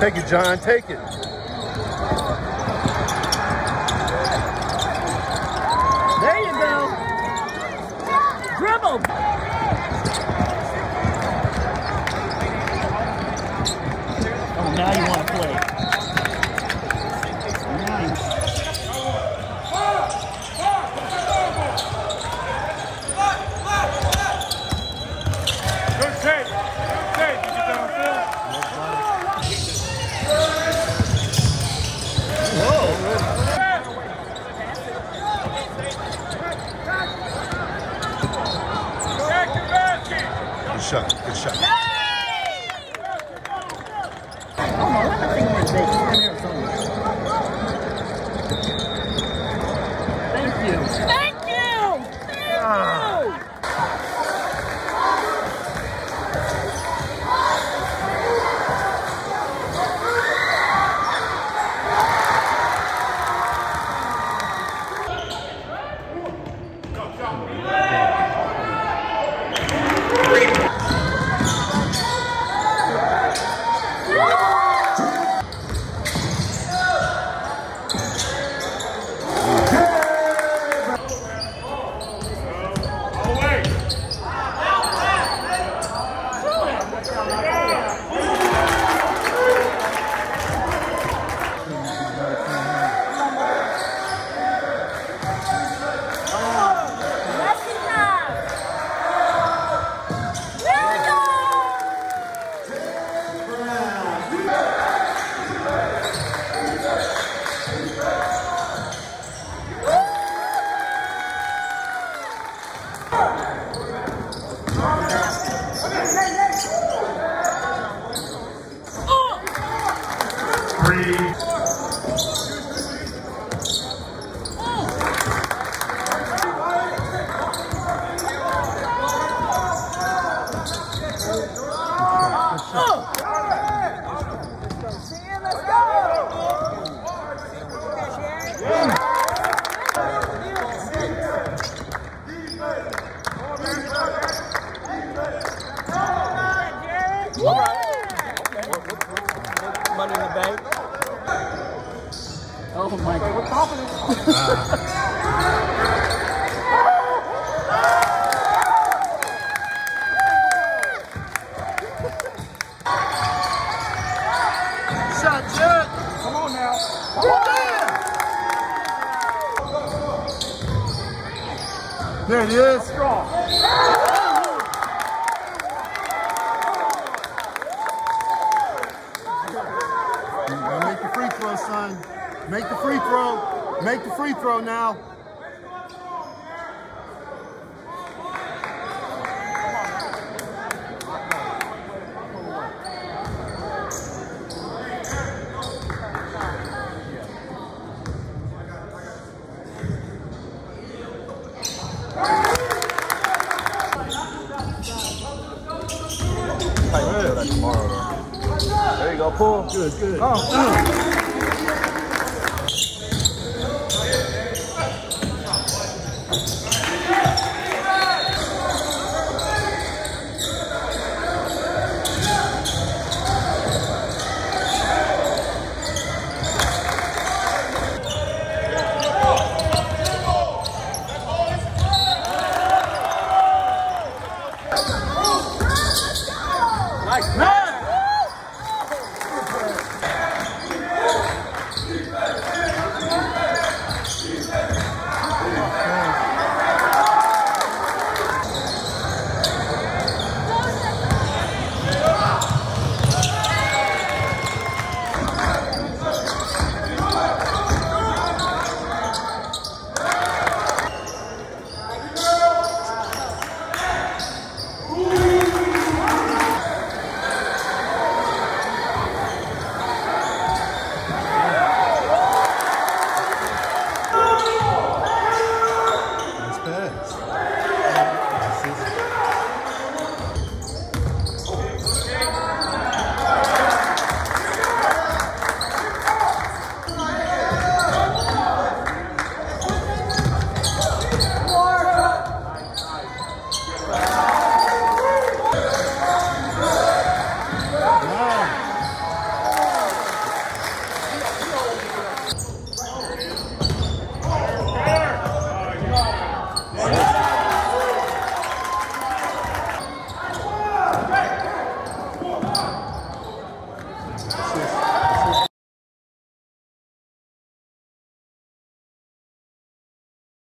Take it, John. Take it. There you go. Dribble. shot. Good shot. Yay! Yeah! Is. Strong. Make the free throw, son. Make the free throw. Make the free throw now. There you go, pull. Good, good. Oh,